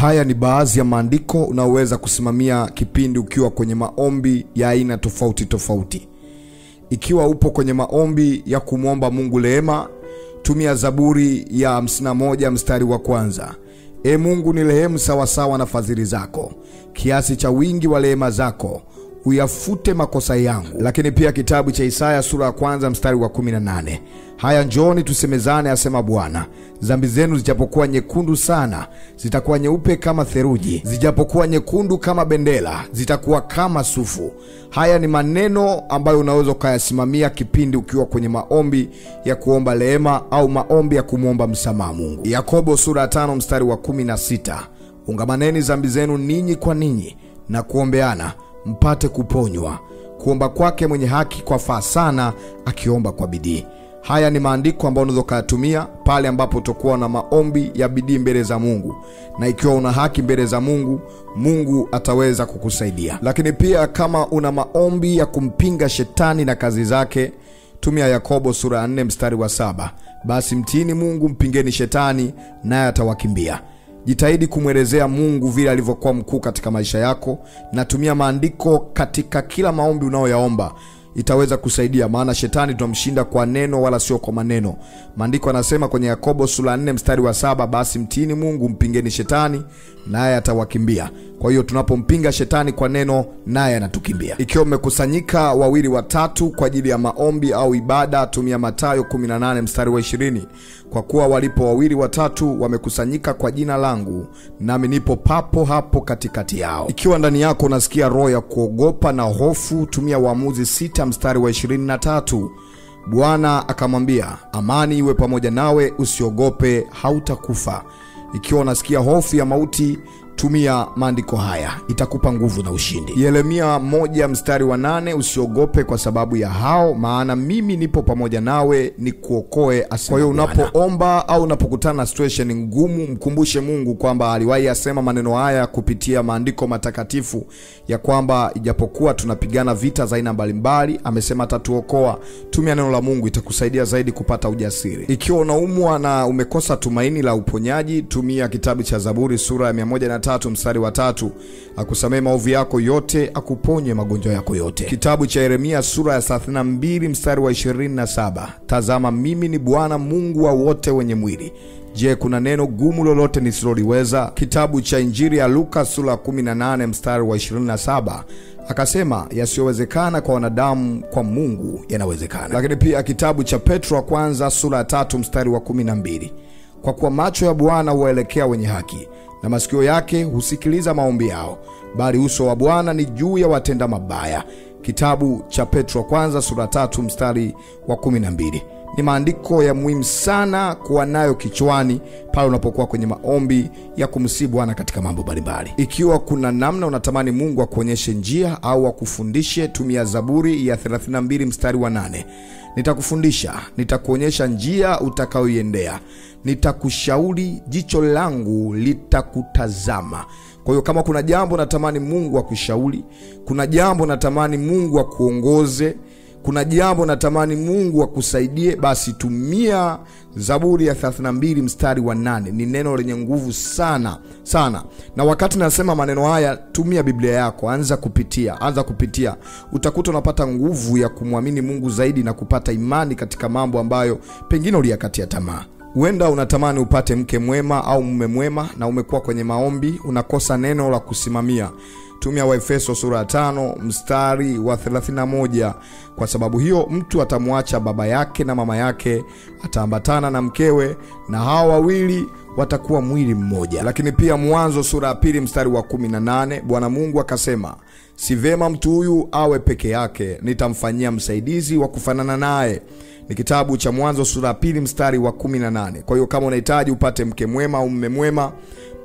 Haya ni baadhi ya maandiko unaoweza kusimamia kipindi ukiwa kwenye maombi ya aina tofauti tofauti. Ikiwa upo kwenye maombi ya kumwomba Mungu rehema, tumia Zaburi ya 51 mstari wa kwanza. E Mungu, ni rehemu sawasawa na fadhili zako, kiasi cha wingi wa rehema zako uyafute makosa yangu. Lakini pia kitabu cha Isaya sura ya kwanza mstari wa 18, haya njooni tusemezane, asema Bwana, dhambi zenu zijapokuwa nyekundu sana, zitakuwa nyeupe kama theruji; zijapokuwa nyekundu kama bendera, zitakuwa kama sufu. Haya ni maneno ambayo unaweza ukayasimamia kipindi ukiwa kwenye maombi ya kuomba rehema au maombi ya kumwomba msamaha Mungu. Yakobo sura ya tano mstari wa 16, ungamaneni dhambi zenu ninyi kwa ninyi na kuombeana mpate kuponywa. Kuomba kwake mwenye haki kwa faa sana, akiomba kwa bidii. Haya ni maandiko ambayo unaweza ukayatumia pale ambapo utakuwa na maombi ya bidii mbele za Mungu, na ikiwa una haki mbele za Mungu, Mungu ataweza kukusaidia. Lakini pia kama una maombi ya kumpinga shetani na kazi zake, tumia Yakobo sura ya 4 mstari wa saba, basi mtiini Mungu, mpingeni shetani naye atawakimbia. Jitahidi kumwelezea Mungu vile alivyokuwa mkuu katika maisha yako. Natumia maandiko katika kila maombi unayoyaomba, itaweza kusaidia, maana shetani tunamshinda kwa neno, wala sio kwa maneno. Maandiko anasema kwenye Yakobo sura 4 mstari wa saba, basi mtini Mungu, mpingeni shetani naye atawakimbia. Kwa hiyo tunapompinga shetani kwa neno, naye anatukimbia. Ikiwa umekusanyika wawili watatu kwa ajili ya maombi au ibada, tumia Mathayo 18 mstari wa 20, kwa kuwa walipo wawili watatu wamekusanyika kwa jina langu, nami nipo papo hapo katikati yao. Ikiwa ndani yako unasikia roho ya kuogopa na hofu, tumia Waamuzi 6 mstari wa 23. Bwana akamwambia, amani iwe pamoja nawe, usiogope, hautakufa. Ikiwa unasikia hofu ya mauti tumia maandiko haya, itakupa nguvu na ushindi. Yeremia moja mstari wa nane usiogope kwa sababu ya hao, maana mimi nipo pamoja nawe ni kuokoe. Kwa hiyo unapoomba au unapokutana na situation ngumu, mkumbushe Mungu kwamba aliwahi asema maneno haya kupitia maandiko matakatifu ya kwamba ijapokuwa tunapigana vita za aina mbalimbali, amesema atatuokoa. Tumia neno la Mungu, itakusaidia zaidi kupata ujasiri. Ikiwa unaumwa na umekosa tumaini la uponyaji, tumia kitabu cha Zaburi sura ya 105 tatu mstari wa tatu akusamee maovu yako yote, akuponye magonjwa yako yote. Kitabu cha Yeremia sura ya 32 mstari wa 27, tazama mimi ni Bwana Mungu wa wote wenye mwili, je, kuna neno gumu lolote nisiloliweza? Kitabu cha injiri ya Luka sura 18 mstari wa 27 akasema yasiyowezekana kwa wanadamu kwa Mungu yanawezekana. Lakini pia kitabu cha Petro wa kwanza sura ya tatu mstari wa 12 kwa kuwa macho ya Bwana huwaelekea wenye haki na masikio yake husikiliza maombi yao, bali uso wa Bwana ni juu ya watenda mabaya. Kitabu cha Petro kwanza sura tatu mstari wa 12. Ni maandiko ya muhimu sana kuwa nayo kichwani pale unapokuwa kwenye maombi ya kumsihi Bwana katika mambo mbalimbali. Ikiwa kuna namna unatamani Mungu akuonyeshe njia au akufundishe, tumia Zaburi ya 32 mstari wa 8. Nitakufundisha, nitakuonyesha njia utakayoiendea, nitakushauri, jicho langu litakutazama. Kwa hiyo kama kuna jambo natamani Mungu akushauri, kuna jambo natamani Mungu akuongoze, kuna jambo natamani Mungu akusaidie, basi tumia Zaburi ya 32 mstari wa 8. Ni neno lenye nguvu sana sana, na wakati nasema maneno haya, tumia Biblia yako, anza kupitia, anza kupitia, utakuta unapata nguvu ya kumwamini Mungu zaidi na kupata imani katika mambo ambayo pengine uliyakatia tamaa. Huenda unatamani upate mke mwema au mume mwema, na umekuwa kwenye maombi unakosa neno la kusimamia. Tumia Waefeso sura ya tano mstari wa 31. Kwa sababu hiyo mtu atamwacha baba yake na mama yake, ataambatana na mkewe, na hawa wawili watakuwa mwili mmoja. Lakini pia Mwanzo sura ya pili mstari wa 18, Bwana Mungu akasema, si vema mtu huyu awe peke yake, nitamfanyia msaidizi wa kufanana naye. Ni kitabu cha Mwanzo sura ya pili mstari wa 18. Kwa hiyo kama unahitaji upate mke mwema au mume mwema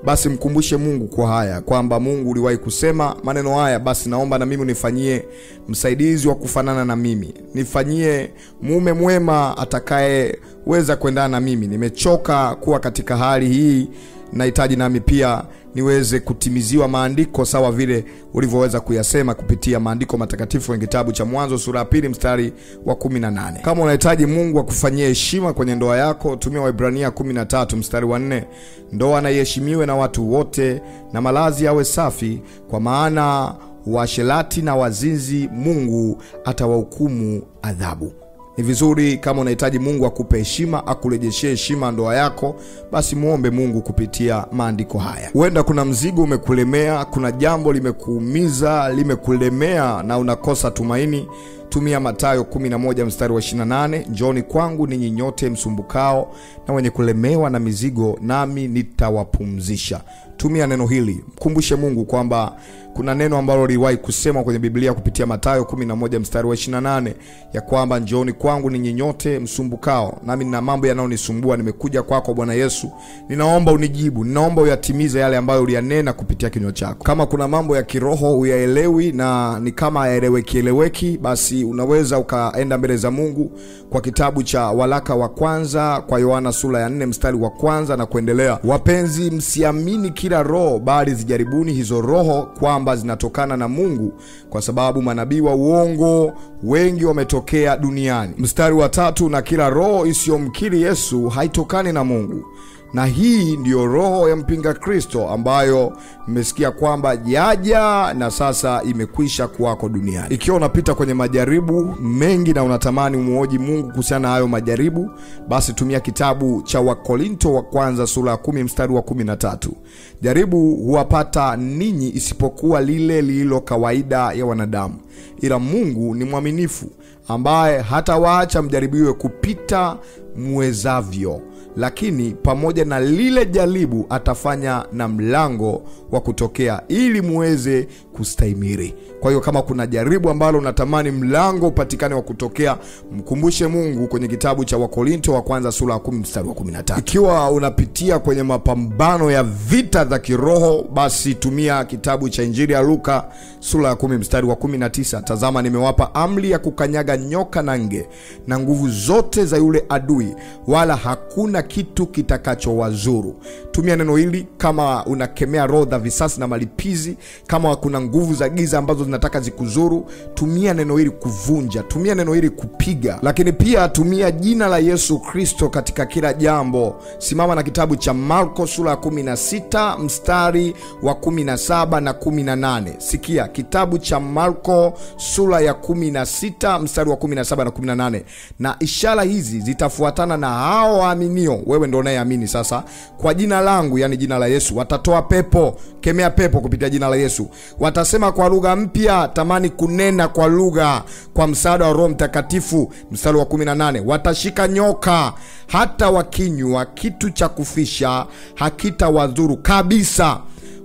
basi mkumbushe Mungu kwa haya kwamba Mungu uliwahi kusema maneno haya, basi naomba na mimi unifanyie msaidizi wa kufanana na mimi, nifanyie mume mwema atakayeweza kuendana na mimi. Nimechoka kuwa katika hali hii nahitaji nami pia niweze kutimiziwa maandiko sawa vile ulivyoweza kuyasema kupitia maandiko matakatifu kwenye kitabu cha Mwanzo sura ya pili mstari wa 18. Kama unahitaji Mungu akufanyie heshima kwenye ndoa yako, tumia Waibrania 13 mstari wa 4. Ndoa na iheshimiwe na watu wote, na malazi yawe safi, kwa maana washelati na wazinzi Mungu atawahukumu adhabu. Ni vizuri kama unahitaji Mungu akupe heshima, akurejeshee heshima ndoa yako, basi muombe Mungu kupitia maandiko haya. Huenda kuna mzigo umekulemea, kuna jambo limekuumiza, limekulemea na unakosa tumaini. Tumia Mathayo 11 mstari wa 28, njoni kwangu ninyi nyote msumbukao na wenye kulemewa na mizigo, nami nitawapumzisha. Tumia neno hili, mkumbushe Mungu kwamba kuna neno ambalo liwahi kusema kwenye Biblia kupitia Mathayo 11 mstari wa 28 ya kwamba njooni kwangu ninyi nyote msumbukao, nami nina mambo yanayonisumbua, nimekuja kwako kwa Bwana Yesu, ninaomba unijibu, ninaomba uyatimize yale ambayo uliyanena kupitia kinywa chako. Kama kuna mambo ya kiroho uyaelewi na ni kama yaeleweki eleweki, basi unaweza ukaenda mbele za Mungu kwa kitabu cha walaka wa kwanza kwa Yohana sura ya 4 mstari wa kwanza na kuendelea. Wapenzi, msiamini kila roho, bali zijaribuni hizo roho kwamba zinatokana na Mungu, kwa sababu manabii wa uongo wengi wametokea duniani. Mstari wa tatu, na kila roho isiyomkiri Yesu haitokani na Mungu na hii ndiyo roho ya mpinga Kristo ambayo mmesikia kwamba yaja na sasa imekwisha kuwako duniani. Ikiwa unapita kwenye majaribu mengi na unatamani umuoji Mungu kuhusiana na hayo majaribu, basi tumia kitabu cha Wakorinto wa kwanza sura ya kumi mstari wa kumi na tatu. Jaribu huwapata ninyi isipokuwa lile lililo kawaida ya wanadamu, ila Mungu ni mwaminifu, ambaye hatawaacha mjaribiwe kupita mwezavyo lakini pamoja na lile jaribu atafanya na mlango wa kutokea ili muweze kustahimili. Kwa hiyo kama kuna jaribu ambalo unatamani mlango upatikane wa kutokea, mkumbushe Mungu kwenye kitabu cha Wakorinto wa kwanza sura ya 10 mstari wa 13. Ikiwa unapitia kwenye mapambano ya vita za kiroho, basi tumia kitabu cha Injili ya Luka sura ya 10 mstari wa 19. Tazama, nimewapa amri ya kukanyaga nyoka na nge na nguvu zote za yule adui, wala hakuna kitu kitakachowazuru. Tumia neno hili kama unakemea roho za visasi na malipizi, kama kuna nguvu za giza ambazo zinataka zikuzuru, tumia neno hili kuvunja, tumia neno hili kupiga. Lakini pia tumia jina la Yesu Kristo katika kila jambo. Simama na kitabu cha Marko sura ya 16 mstari wa 17 na 18. Sikia kitabu cha Marko sura ya 16 mstari wa 17 na 18, na ishara hizi zitafuatana na hao waaminio wewe ndo unayeamini sasa. Kwa jina langu, yani jina la Yesu, watatoa pepo. Kemea pepo kupitia jina la Yesu. Watasema kwa lugha mpya, tamani kunena kwa lugha kwa msaada wa Roho Mtakatifu. Mstari wa 18, watashika nyoka, hata wakinywa kitu cha kufisha hakita hakitawadhuru kabisa.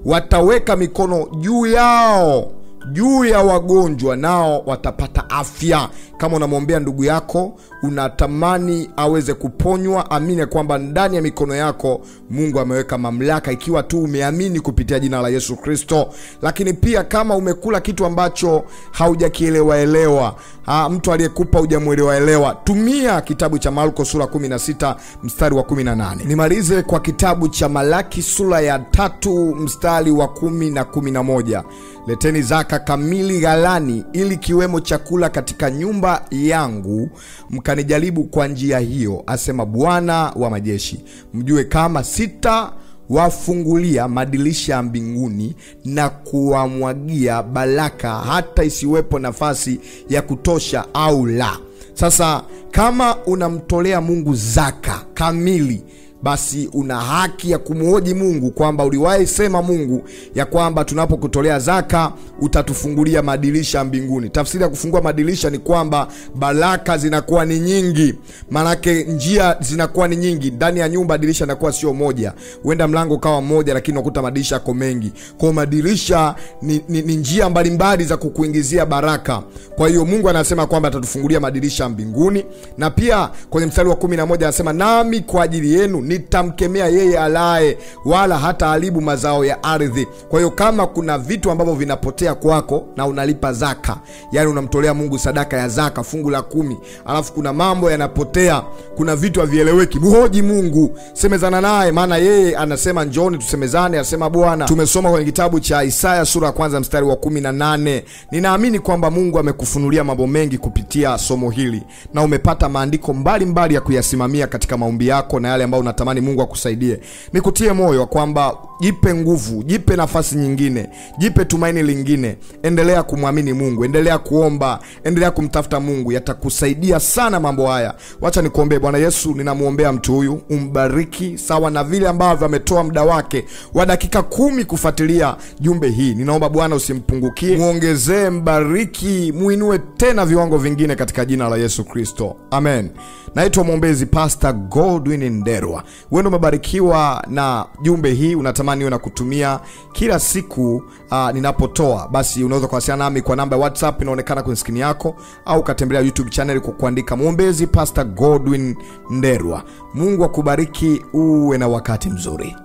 Wataweka mikono juu yao juu ya wagonjwa nao watapata afya. Kama unamwombea ndugu yako, unatamani aweze kuponywa, amini kwamba ndani ya mikono yako Mungu ameweka mamlaka, ikiwa tu umeamini kupitia jina la Yesu Kristo. Lakini pia kama umekula kitu ambacho haujakielewaelewa, ha, mtu aliyekupa hujamwelewaelewa, tumia kitabu cha Marko sura 16 mstari wa 18. Nimalize kwa kitabu cha Malaki sura ya tatu mstari wa kumi na kumi na moja. Leteni zaka kamili ghalani, ili kiwemo chakula katika nyumba yangu, mkanijaribu kwa njia hiyo, asema Bwana wa majeshi, mjue kama sita wafungulia madirisha ya mbinguni na kuwamwagia baraka hata isiwepo nafasi ya kutosha au la. Sasa kama unamtolea Mungu zaka kamili basi una haki ya kumhoji Mungu kwamba uliwahi sema Mungu ya kwamba tunapokutolea zaka utatufungulia madirisha mbinguni. Tafsiri ya kufungua madirisha ni kwamba baraka zinakuwa ni nyingi, maanake njia zinakuwa ni nyingi. Ndani ya nyumba dirisha inakuwa sio moja, huenda mlango ukawa mmoja, lakini unakuta madirisha yako mengi. Kwa madirisha ni, ni, ni njia mbalimbali za kukuingizia baraka. Kwa hiyo Mungu anasema kwamba atatufungulia madirisha mbinguni, na pia kwenye mstari wa kumi na moja anasema nami kwa ajili yenu nitamkemea yeye alaye, wala hata haribu mazao ya ardhi. Kwa hiyo kama kuna vitu ambavyo vinapotea kwako na unalipa zaka, yani unamtolea Mungu sadaka ya zaka, fungu la kumi, alafu kuna mambo yanapotea, kuna vitu havieleweki, mhoji Mungu, semezana naye, maana yeye anasema njoni tusemezane, asema Bwana. Tumesoma kwenye kitabu cha Isaya sura ya kwanza mstari wa kumi na nane. Ninaamini kwamba Mungu amekufunulia mambo mengi kupitia somo hili na umepata maandiko mbalimbali ya kuyasimamia katika maombi yako na yale ambayo unatamani Mungu akusaidie. Nikutie moyo kwamba jipe nguvu, jipe nafasi nyingine, jipe tumaini lingine. Endelea kumwamini Mungu, endelea kuomba, endelea kumtafuta Mungu, yatakusaidia sana mambo haya. Wacha nikuombee. Bwana Yesu, ninamwombea mtu huyu, umbariki sawa na vile ambavyo ametoa muda wake wa dakika kumi kufuatilia jumbe hii. Ninaomba Bwana usimpungukie, muongezee, mbariki, muinue tena viwango vingine katika jina la Yesu Kristo, amen. Naitwa mwombezi Pastor Godwin Nderwa. Wewe ndio umebarikiwa na jumbe hii, unatamani iwe na kutumia kila siku uh, ninapotoa, basi unaweza kuwasiliana nami kwa namba ya WhatsApp inaonekana kwenye skrini yako, au ukatembelea YouTube channel kwa kuandika mwombezi Pastor Godwin Nderwa. Mungu akubariki, uwe na wakati mzuri.